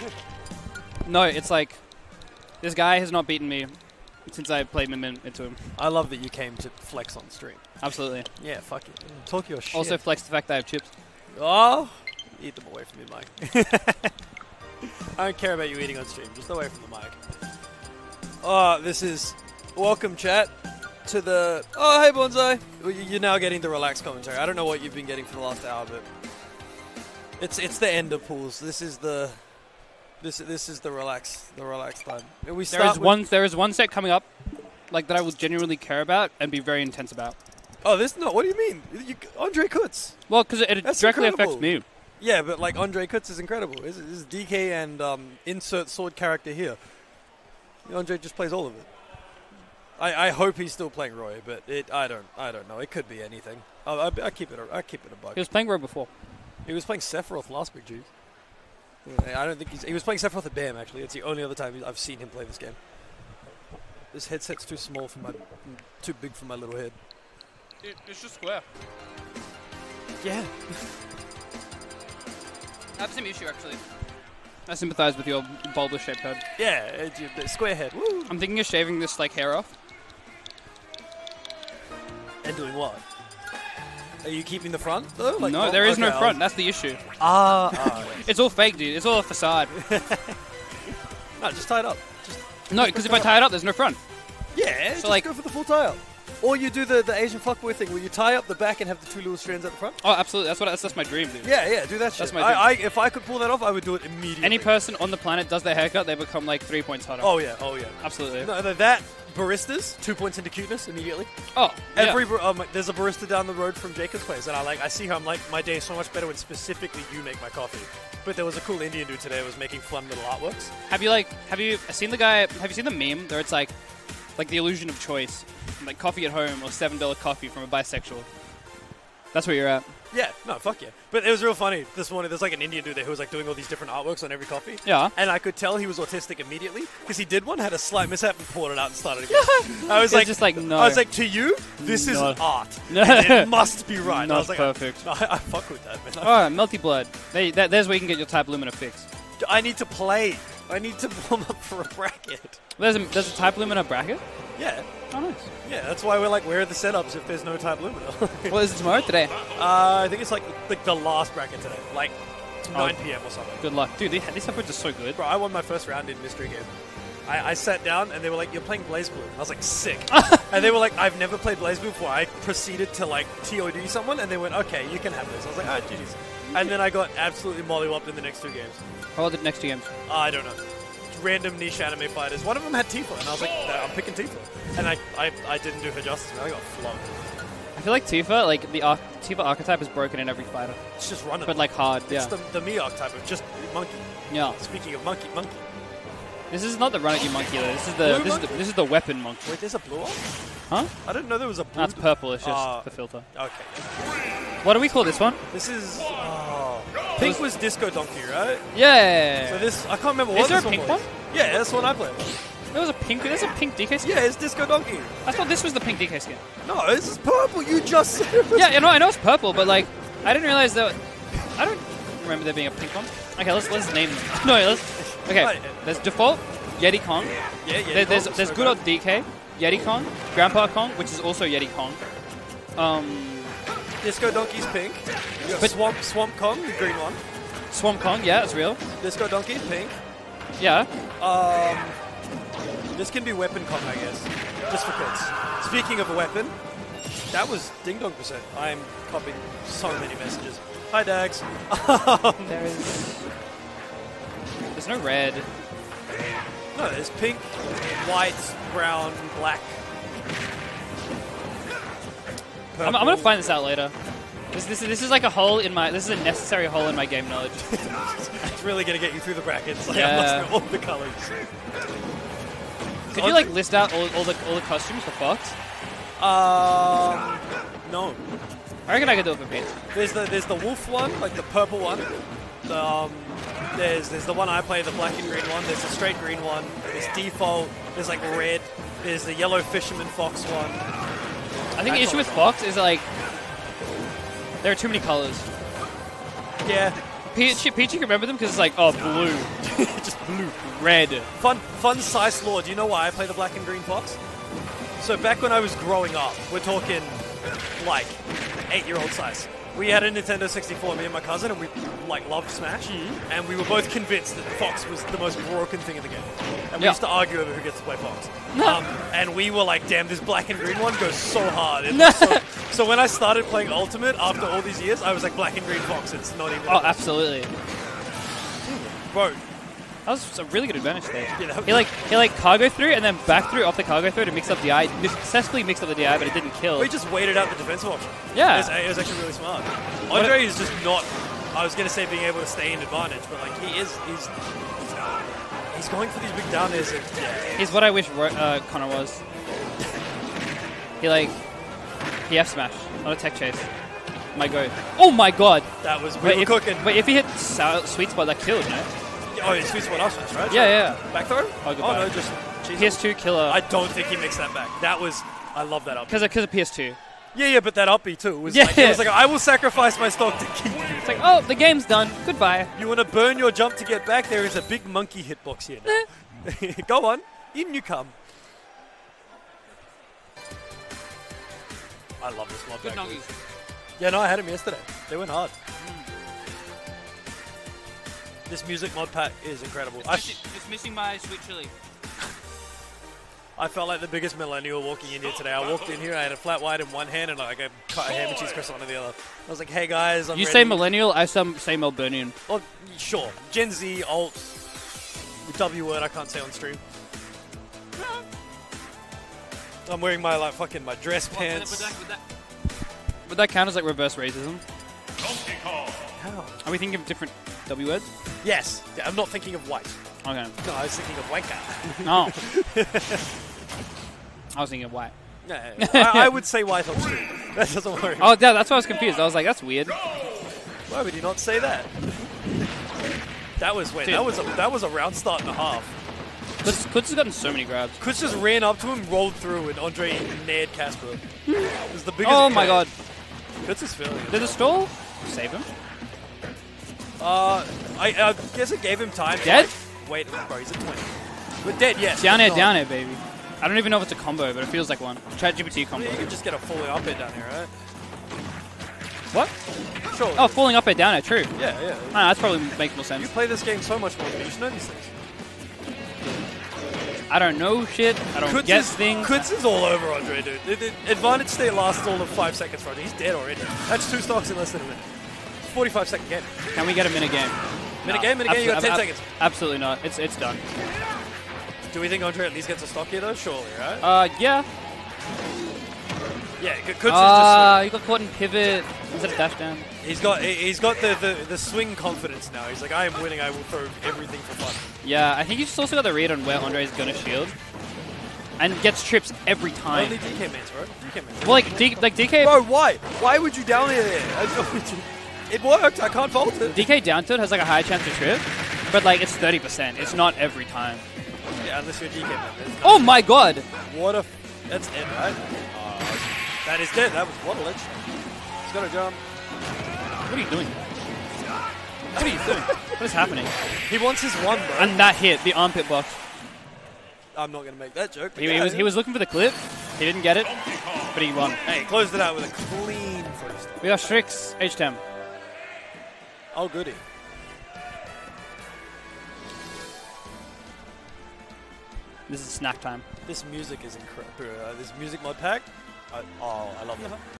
No, it's like this guy has not beaten me since I played Min into him. I love that you came to flex on stream. Absolutely. Yeah, fuck it. Talk your shit. Also flex the fact that I have chips. oh, eat them away from me, Mike. I don't care about you eating on stream. Just away from the mic. Oh, this is welcome, chat, to the. Oh, hey, Bonsai. You- You're now getting the relaxed commentary. I don't know what you've been getting for the last hour, but it's it's the end of pools. This is the. This, this is the relax the relaxed time. We There is one. There is one set coming up, like that I will genuinely care about and be very intense about. Oh, this no. What do you mean? You, Andre Keutz. Well, because it, it directly incredible. affects me. Yeah, but like Andre Keutz is incredible. This is, this DK and um, insert sword character here. Andre just plays all of it. I, I hope he's still playing Roy, but it I don't I don't know. It could be anything. I, I, I keep it a, I keep it a bug. He was playing Rogue before. He was playing Sephiroth last week, Juice. I don't think he's. He was playing Sephiroth at BAM actually. It's the only other time I've seen him play this game. This headset's too small for my, too big for my little head. it's just square. Yeah. I have the same issue actually. I sympathize with your bulbous shaped head. Yeah, it's, uh, square head. Woo. I'm thinking of shaving this like hair off. And doing what? Are you keeping the front though? Like, no, oh, there is okay, no I'll- front. That's the issue. Ah, ah, It's all fake, dude. It's all a facade. no, just tie it up. Just, no, because if I tie it up, there's no front. Yeah, just like- go for the full tie up. Or you do the, the Asian fuckboy thing where you tie up the back and have the two little strands at the front. Oh, absolutely. That's what. That's, that's my dream, dude. Yeah, yeah, do that shit. That's my I, I, if I could pull that off, I would do it immediately. Any person on the planet does their haircut, they become like three points hotter. Oh yeah, oh yeah. absolutely. No, no, that baristas two points into cuteness immediately. Oh, yeah. Every um, there's a barista down the road from Jacob's place, and I like I see her. I'm like, my day is so much better when specifically you make my coffee. But there was a cool Indian dude today who was making fun little artworks. Have you like? Have you seen the guy? Have you seen the meme where it's like, like the illusion of choice, like coffee at home or seven dollar coffee from a bisexual? That's where you're at. Yeah, no, fuck yeah. But it was real funny this morning. There's like an Indian dude there who was like doing all these different artworks on every coffee. Yeah. And I could tell he was autistic immediately because he did one, had a slight mishap, and poured it out and started again. I was It's like, just like, no. I was like, to you, this is art. No. It must be right. And I Not was like, perfect. No, I, I fuck with that, man. Oh, melty blood. There, that, there's where you can get your type lumina fix. I need to play. I need to warm up for a bracket. There's a, there's a type lumina bracket. Yeah, Oh, nice. yeah. That's why we're like, where are the setups if there's no type lumina? Well, is it tomorrow? Today. uh, I think it's like like the last bracket today, like 9 Oh. p.m. or something. Good luck, dude. These, episodes are so good. Bro, I won my first round in mystery game. I, I sat down and they were like, "You're playing BlazBlue." I was like, "Sick," and they were like, "I've never played BlazBlue before." I proceeded to like TOD someone, and they went, "Okay, you can have this." I was like, "Oh, jeez," and then I got absolutely mollywopped in the next two games. How old the next two games? Uh, I don't know. Random niche anime fighters. One of them had Tifa, and I was like, "No, "I'm picking Tifa," and I, I, I didn't do her justice. Man. I got flogged. I feel like Tifa, like the arch- Tifa archetype is broken in every fighter, It's just running. but like hard. it's Yeah. the the Miyok type of just monkey. yeah. Speaking of monkey, monkey. This is not the run at you monkey though. This is the Blue this is the, this is the weapon monkey. Wait, there's a blue one? Huh? I didn't know there was a blue. That's purple. It's just Uh, the filter. Okay. What do we call this one? This is. Oh. Pink was Disco Donkey, right? Yeah. So this I can't remember what Is there a pink was. one? Yeah, that's the one I played. there was a pink. There's a pink DK skin. Yeah, it's Disco Donkey. I thought this was the pink DK skin. No, this is purple. You just said it was Yeah, you know, I know it's purple, but like, I didn't realize that. I don't remember there being a pink one. Okay, let's let's name. Them. No, let's. Okay, there's default Yeti Kong. Yeah, yeah. There, there's there's so good old DK, Yeti Kong, Grandpa Kong, which is also Yeti Kong. Um, Disco Donkey's pink. But- Swamp Swamp Kong, the green one. Swamp Kong, yeah, it's real. Disco Donkey, pink. Yeah. Um, this can be Weapon Kong, I guess, just for kids. Speaking of a weapon, that was Ding Dong percent. I'm copying so many messages. Hi, Dags. There is. There's no red. No, there's pink, white, brown, black. I'm, I'm gonna find this out later. This, this, this is like a hole in my. This is a necessary hole in my game knowledge. It's really gonna get you through the brackets. Like, Yeah. I must know all the colors. Could you like list out all, all the all the costumes for Fox? Um, no. I reckon I could do it for Pete. There's the there's the wolf one, like the purple one. The, um, there's there's the one I play, the black and green one. There's the straight green one. There's default. There's like red. There's the yellow fisherman fox one. I think the issue with Fox is like there are too many colors. Yeah, Peachy, Peachy can remember them because it's like, oh, blue, just blue. red. Fun, fun size law. Do you know why I play the black and green fox? So back when I was growing up, we're talking like eight-year-old size. We had a Nintendo 64, me and my cousin, and we like loved Smash, and we were both convinced that Fox was the most broken thing in the game. And we Yeah. used to argue over who gets to play Fox. um, and we were like, "Damn, this black and green one goes so hard." So, so when I started playing Ultimate after all these years, I was like, "Black and green Fox." It's not even. Oh, absolutely. bro. That was a really good advantage there. Yeah, He like he like cargo through and then back through off the cargo through to mix up the eye. Successfully mixed up the DI, but it didn't kill. We just waited out the defensive option. Yeah. It was, it was actually really smart. Andre is just not. I was gonna say being able to stay in advantage, but like he is. He's. He's going for these big down airs. Yeah. He's what I wish Ro- uh, Connor was. he like he F smash, not a tech chase. My go. Oh my god! That was we Wait, were if, cooking. wait, if he hit sweet spot, that killed, no? Oh, it's sweet spot us first, right? Yeah, yeah. Back throw? Oh, goodbye. no, just. Jesus. PS2 killer I don't think he mixed that back. That was. I love that up. because of, 'cause of PS2. Yeah, yeah, but that up B too was Yeah. like it was like I will sacrifice my stock to keep you. It's like, oh, the game's done. Goodbye. You want to burn your jump to get back? There is a big monkey hitbox here now. Go on, in you come. I love this mod. back. Yeah, no, I had them yesterday. They went hard. This music mod pack is incredible. I, It's missing my sweet chili. I felt like the biggest millennial walking in here today. I walked in here, I had a flat white in one hand and like a cut a ham and cheese croissant in the other. I was like, hey guys, I'm You ready. say millennial, I some say Melburnian. Oh, sure. Gen Z, alt, the W word I can't say on stream. I'm wearing my like fucking my dress pants. Would that count as like reverse racism? How? Are we thinking of different W words? Yes, I'm not thinking of white. Okay. No, I was thinking of wanker. Oh. I was thinking of white. Yeah. I, I would say white on stream. That doesn't worry. Oh, yeah, that's why I was confused. I was like, that's weird. Why would you not say that? That was wait. Dude. That was a that was a round start and a half. Keutz Keutz has gotten so many grabs. Chris just ran up to him, rolled through, and Andre nared Casper. It was the biggest. Oh my god. Chris is feeling. Did the stall save him? Uh, I, I guess it gave him time. Dead? like- wait, bro, he's at 20. We're dead, yes. Down but air, down air, baby. I don't even know if it's a combo, but it feels like one. Chat GPT combo. mean, you could just get a falling up air down here, right? What? Sure. Oh, falling up air, down air, true. yeah, yeah. Ah, that's probably makes more sense. You play this game so much more than. You should know these things. I don't know shit. I don't Keutz guess is, things. Keutz is all over Andre, dude. The, the advantage state lasts all of five seconds for Andre. He's dead already. That's two stocks in less than a minute. 45 second game. Can we get a minute game? Minute No. game, minute game, you got 10 ab- seconds. Absolutely not. It's it's done. Do we think Andre at least gets a stock here, though? Surely, right? Uh, yeah. yeah, K- Keutz Ah, you got caught in pivot instead of dash down. He's got he- he's got the, the, the swing confidence now. He's like, I am winning. I will throw everything for fun. Yeah, I think you just also got the read on where Andre is gonna shield, and gets trips every time. Only DK mains, bro. DK mains. well, like D, like DK Bro, why? Why would you down air there? I don't- It worked. I can't fault it. DK down tilt has like a high chance to trip, but like it's thirty percent. It's not every time. Yeah, unless you're DK. Oh my god! What a... F- that's it, right? Uh, that is dead. That was what a ledge. He's got to jump. What are you doing? What are you doing? What is happening? He wants his one, bro. And that hit the armpit box. I'm not going to make that joke. He, he was he was looking for the clip. He didn't get it, but he won. Hey, closed it out with a clean first. We got Strix H10. Oh, goody. This is snack time. This music is incredible. Uh, this music mod pack. I, oh, I love it.